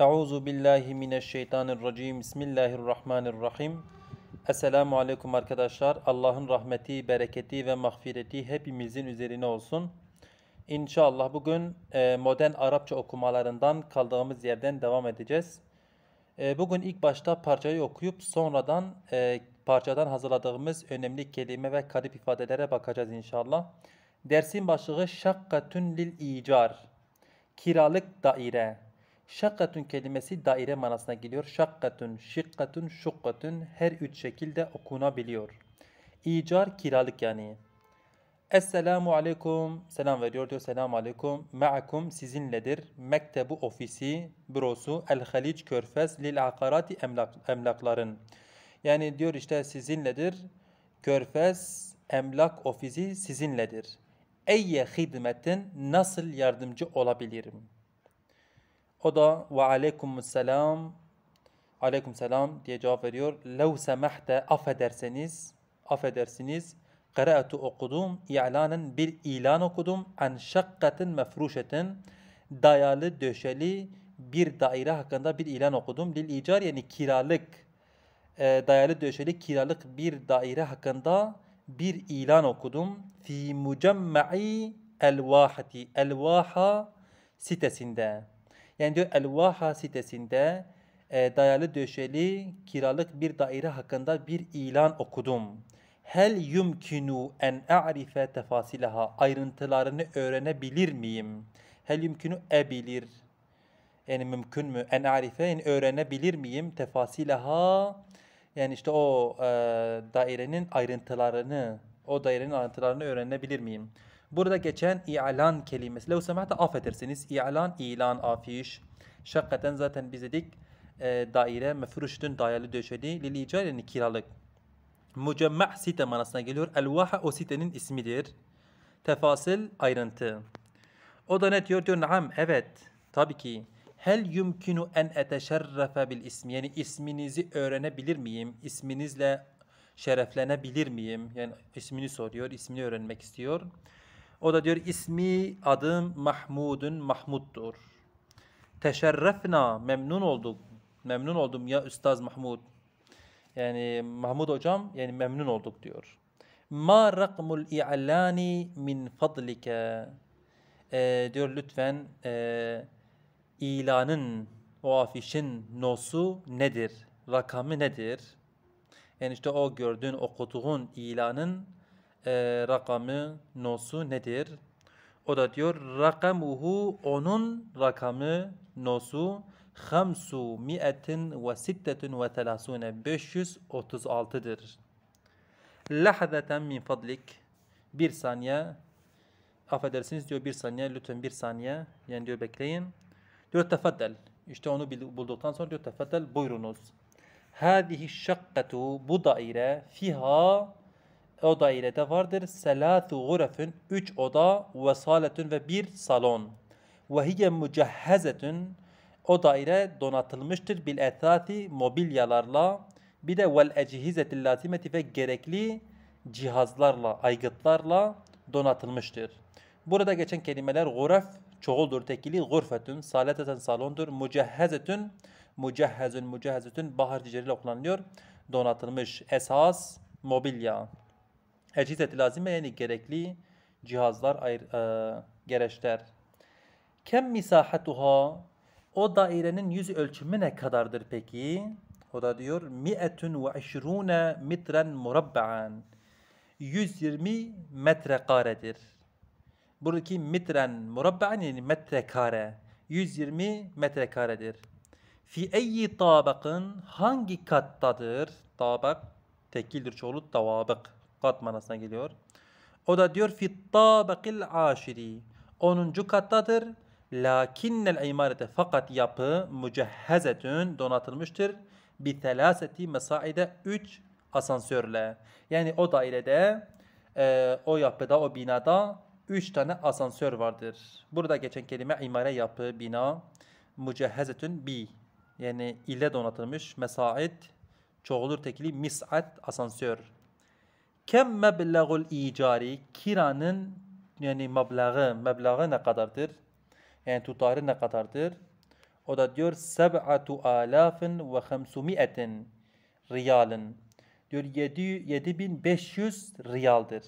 Euzu billahi mineşşeytanirracim. Bismillahirrahmanirrahim. Esselamu aleyküm arkadaşlar. Allah'ın rahmeti, bereketi ve mağfireti hepimizin üzerine olsun. İnşallah bugün e, modern Arapça okumalarından kaldığımız yerden devam edeceğiz. E, bugün ilk başta parçayı okuyup sonradan e, parçadan hazırladığımız önemli kelime ve kalıp ifadelere bakacağız inşallah. Dersin başlığı şakkatun lil icar. Kiralık daire. Şakkatun kelimesi daire manasına geliyor. Şakkatun, şikkatun, şukkatun her üç şekilde okunabiliyor. İcar kiralık yani. Esselamu aleyküm. Selam veriyor diyor. Selamu aleyküm. Ma'akum sizinledir. Mektebu ofisi, bürosu, El Halic Körfez lil akarati emlak, emlakların. Yani diyor işte sizinledir. Körfez emlak ofisi sizinledir. Eyye hidmetin nasıl yardımcı olabilirim? O da ve aleykümselam aleykümselam diye cevap veriyor. Lev semahte affederseniz affedersiniz Kıra'tu okudum i'lanen bir ilan okudum an şakkatin mefruşetin dayalı döşeli bir daire hakkında bir ilan okudum. Lil icar yani kiralık e, dayalı döşeli kiralık bir daire hakkında bir ilan okudum. Fi mucemma'i elvahati elvaha sitesinde. Yani diyor elvaha sitesinde e, dayalı döşeli kiralık bir daire hakkında bir ilan okudum. Hel yumkinu en a'rife tefasilaha ayrıntılarını öğrenebilir miyim? Hel yumkinu ebilir. Yani mümkün mü? En a'rife yani öğrenebilir miyim? Tefasilaha yani işte o e, dairenin ayrıntılarını, o dairenin ayrıntılarını öğrenebilir miyim? Burada geçen i'lan kelimesi. Lev semahte affedersiniz. İ'lan, ilan, afiş. Şakkaten zaten biz dedik e, daire mefruştun dayalı döşeli. Lil yani kiralık. Mucemma' site manasına geliyor. Elvaha o sitenin ismidir. Tefasil ayrıntı. O da ne diyor? Diyor naam evet. Tabii ki. Hel yumkinu en eteşerrefe bil ismi. Yani isminizi öğrenebilir miyim? İsminizle şereflenebilir miyim? Yani ismini soruyor. ismini öğrenmek istiyor. O da diyor ismi adım Mahmudun Mahmud'dur. Teşerrefna memnun olduk. Memnun oldum ya Üstaz Mahmud. Yani Mahmud hocam yani memnun olduk diyor. Ma rakmul i'lani min fadlike. Ee, diyor lütfen e, ilanın o afişin nosu nedir? Rakamı nedir? Yani işte o gördüğün okuduğun ilanın e, rakamı nosu nedir? O da diyor rakamuhu onun rakamı nosu hamsu mi'etin ve sittetun ve telasune 536'dır. Lahzaten min fadlik bir saniye affedersiniz diyor bir saniye lütfen bir saniye yani diyor bekleyin. Diyor tefaddel. İşte onu bulduktan sonra diyor tefaddel buyurunuz. Hadihi şakketu bu daire fiha o dairede vardır. Selâthu gurefün üç oda ve saletün ve bir salon. Ve hiye mücehhezetün o daire donatılmıştır bil ethati mobilyalarla bir de vel ecihizetil lazimeti ve gerekli cihazlarla, aygıtlarla donatılmıştır. Burada geçen kelimeler guref çoğuldur tekili gurfetün, saleteten salondur, mücehhezetün, mücehhezün, mücehhezetün bahar ciceriyle kullanılıyor. Donatılmış esas mobilya. Ecizet lazime yani gerekli cihazlar, ayr, e, gereçler. Kem misahatuha o dairenin yüz ölçümü ne kadardır peki? O da diyor mi'etun ve işrune mitren murabba'an. 120 metrekaredir. Buradaki mitren murabba'an yani metrekare. 120 metrekaredir. Fi eyyi tabakın hangi kattadır? Tabak tekildir çoğulu tavabık. Kat manasına geliyor. O da diyor fi tabakil aşiri. 10. kattadır. Lakinnel imarete fakat yapı mücehhezetün donatılmıştır. Bi telaseti mesaide 3 asansörle. Yani o dairede e, o yapıda o binada 3 tane asansör vardır. Burada geçen kelime imare yapı bina mücehhezetün bi yani ile donatılmış mesaid çoğulur tekili mis'at asansör. Kem meblagul icari kiranın yani meblağı, meblağı ne kadardır? Yani tutarı ne kadardır? O da diyor seb'atu alafin ve hamsumiyetin riyalin. Diyor 7, 7500 riyaldır.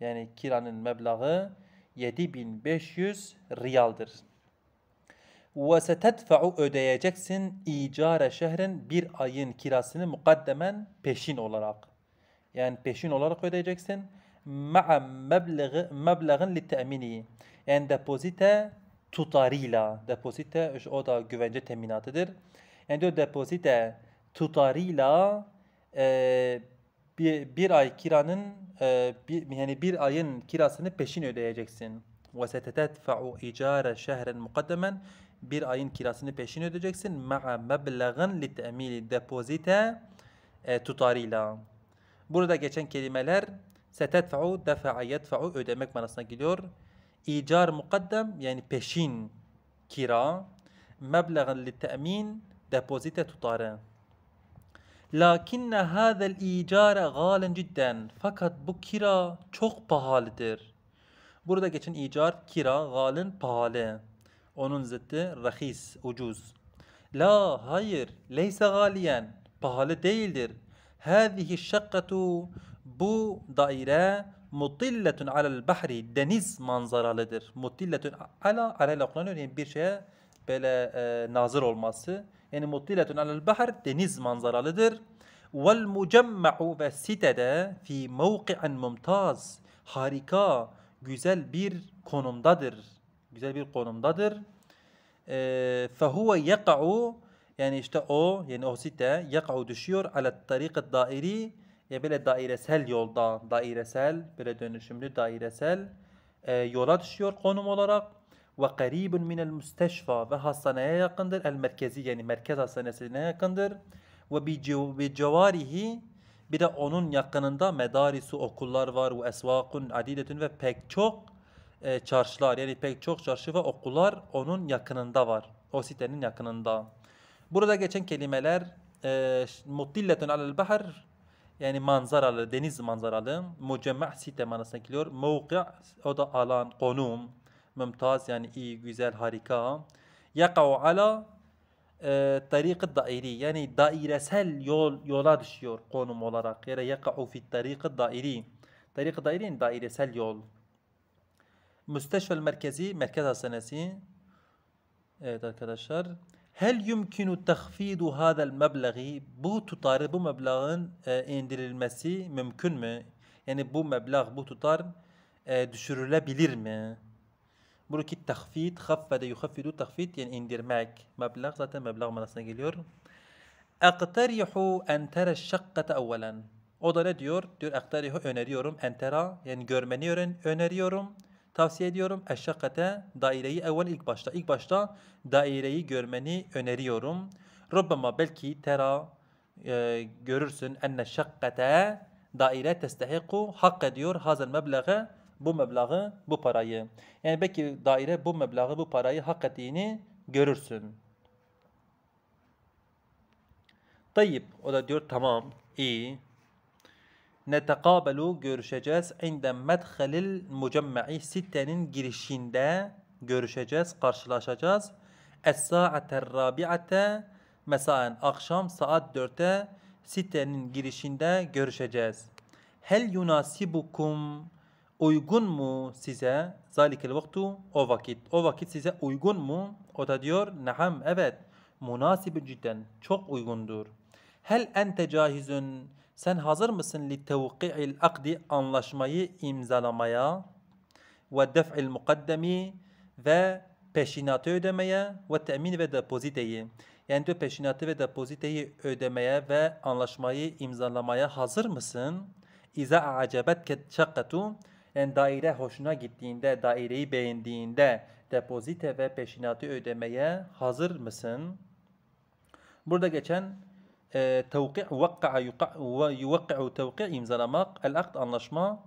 Yani kiranın meblağı 7500 riyaldır. Ve setedfa'u ödeyeceksin icare şehrin bir ayın kirasını mukaddemen peşin olarak. Yani peşin olarak ödeyeceksin. Ma'a meblağı meblağın li te'mini. Yani depozite tutarıyla. Depozite o da güvence teminatıdır. Yani diyor depozite tutarıyla e, bir, bir ay kiranın e, bir, yani bir ayın kirasını peşin ödeyeceksin. Setetedfa'u icare şehrin mukaddemen bir ayın kirasını peşin ödeyeceksin. Meblağın li te'mili depozite e, tutarıyla. Burada geçen kelimeler setedfa'u, defa'a yedfa'u ödemek manasına geliyor. İcar mukaddem yani peşin kira. Meblağın li te'min depozite tutarı. Lakinne hâzel icare gâlen cidden. Fakat bu kira çok pahalıdır. Burada geçen icar kira gâlen pahalı. Onun zıttı rahis, ucuz. La hayır, leyse galiyen. Pahalı değildir. Hâzihi şakkatu bu daire mutilletun alel bahri deniz manzaralıdır. Mutilletun ala alel oklanıyor yani bir şeye böyle e, nazır olması. Yani mutilletun alel bahr deniz manzaralıdır. Vel mucemma'u ve sitede fi mevki'en mumtaz. Harika, güzel bir konumdadır. Güzel bir konumdadır. Fehuve yaka'u yani işte o yani o site yaka'u düşüyor ala tarikat dairi ya böyle dairesel yolda dairesel böyle dönüşümlü dairesel e, yola düşüyor konum olarak ve qaribun minel müsteşfa ve hastaneye yakındır el merkezi yani merkez hastanesine yakındır ve bi cevarihi bir de onun yakınında medarisu okullar var ve esvakun adidetun ve pek çok e, çarşılar yani pek çok çarşı ve okullar onun yakınında var. O sitenin yakınında. Burada geçen kelimeler e, mutilletun alel bahr yani manzaralı, deniz manzaralı. Mucemma site manasına geliyor. Mevki o da alan, konum. Mümtaz yani iyi, güzel, harika. Yaka'u ala e, tariqı dairi yani dairesel yol yola düşüyor konum olarak. Yani yaka'u fi tariqı dairi. Tariqı dairi yani dairesel yol. Müsteşfel merkezi, merkez hastanesi. Evet arkadaşlar. Hel yumkinu tahfidu hadal meblağı bu tutarı bu meblağın e, indirilmesi mümkün mü? Yani bu meblağ bu tutar e, düşürülebilir mi? Buradaki tahfid, haffede yuhaffidu tahfid yani indirmek. Meblağ zaten meblağ manasına geliyor. Eqterihu en tere şakkate evvelen. O da ne diyor? Diyor eqterihu öneriyorum. Entera yani görmeni öneriyorum tavsiye ediyorum. Eşşakate daireyi evvel ilk başta. İlk başta daireyi görmeni öneriyorum. Rubbama belki tera e, görürsün enne şakkate daire testehiku hak ediyor hazel meblağı bu meblağı bu parayı. Yani belki daire bu meblağı bu parayı hak ettiğini görürsün. Tayyip o da diyor tamam iyi netekabelu görüşeceğiz. İnde medhalil mucemme'i sitenin girişinde görüşeceğiz, karşılaşacağız. Es-sa'ater rabi'ate mesaen akşam saat 4'te sitenin girişinde görüşeceğiz. Hel yunasibukum uygun mu size zalikel vaktu o vakit. O vakit size uygun mu? O da diyor naam evet münasibun cidden çok uygundur. Hel ente cahizun sen hazır mısın li tevki'il akdi anlaşmayı imzalamaya ve def'il mukaddemi ve peşinatı ödemeye ve temin ve depoziteyi. Yani diyor peşinatı ve depoziteyi ödemeye ve anlaşmayı imzalamaya hazır mısın? İza acebetke şakkatu yani daire hoşuna gittiğinde, daireyi beğendiğinde depozite ve peşinatı ödemeye hazır mısın? Burada geçen tevki' vakka'a yuvakki'u tevki' imzalamak, el-akt anlaşma,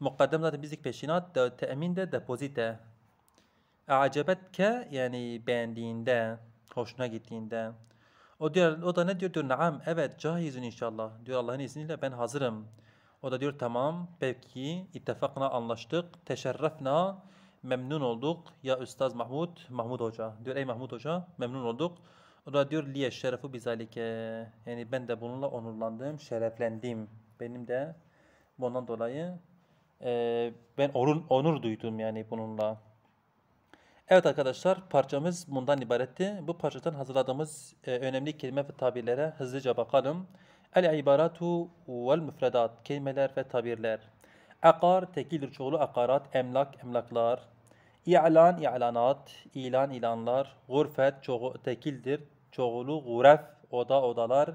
mukaddem zaten bizlik peşinat, de, temin de depozite. Acebetke yani beğendiğinde, hoşuna gittiğinde. O diyor, o da ne diyor? Diyor, naam, evet, cahizin inşallah. Diyor Allah'ın izniyle ben hazırım. O da diyor, tamam, peki, ittifakna anlaştık, teşerrefna, Memnun olduk. Ya Üstaz Mahmud, Mahmud Hoca. Diyor ey Mahmud Hoca memnun olduk. Diyor liye şerefu bizalike. Yani ben de bununla onurlandım, şereflendim. Benim de bundan dolayı eee, ben onur, onur duydum yani bununla. Evet arkadaşlar parçamız bundan ibaretti. Bu parçadan hazırladığımız e, önemli kelime ve tabirlere hızlıca bakalım. El ibaratu vel müfredat kelimeler ve tabirler. Akar tekildir çoğulu akarat, emlak emlaklar. İ'lan i'lanat, ilan ilanlar. Gurfet çoğu, tekildir çoğulu guref oda odalar.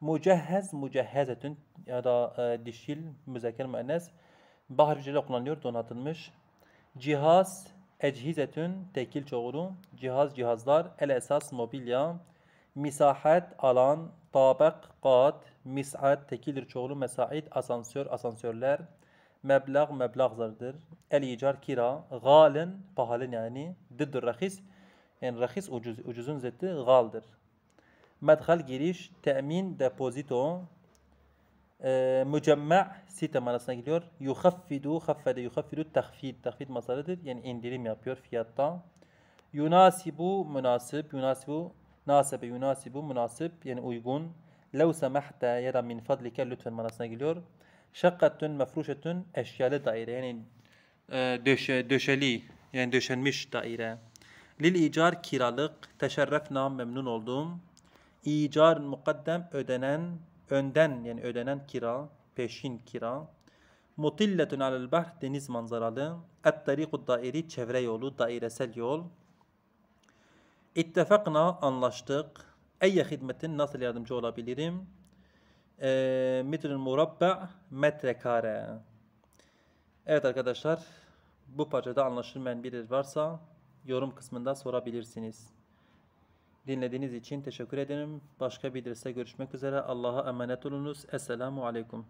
Mucehhez mucehhezetün ya da e, dişil müzekker müennes. Bahar kullanılıyor donatılmış. Cihaz, echizetün, tekil çoğulu, cihaz, cihazlar, el esas, mobilya, misahat, alan, tabak, kat, mis'at, tekildir çoğulu, mesait, asansör, asansörler, meblağ, meblağzardır, el icar, kira, galen, pahalı yani, dıddır rahis, yani rahis ucuz, ucuzun zıttı galdır. Medhal giriş, temin, depozito, e, mücemma site manasına geliyor. Yuhaffidu, haffede yuhaffidu tahfid. Tahfid masarıdır. Yani indirim yapıyor fiyatta. Yunasibu münasip. Yunasibu nasebe yunasibu münasip. Yani uygun. Lev semahte ya da min fadlike lütfen manasına geliyor. Şakkatun mefruşetun eşyalı daire. Yani e, döşe, döşeli. Yani döşenmiş daire. Lil icar kiralık. Teşerrefna memnun oldum. İcar mukaddem ödenen önden yani ödenen kira, peşin kira. Mutilletun alel bahr deniz manzaralı. Et tariqud dairi çevre yolu, dairesel yol. İttefakna anlaştık. Eyye hizmetin nasıl yardımcı olabilirim? Eee metrul murabba metrekare. Evet arkadaşlar bu parçada anlaşılmayan biri varsa yorum kısmında sorabilirsiniz. Dinlediğiniz için teşekkür ederim. Başka bir derste görüşmek üzere. Allah'a emanet olunuz. Esselamu Aleyküm.